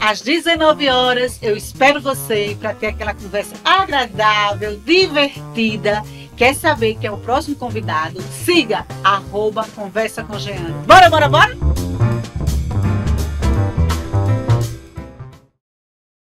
às 19 horas. Eu espero você para ter aquela conversa agradável, divertida. Quer saber quem é o próximo convidado? Siga arroba Conversa com Jeane. Bora, bora, bora?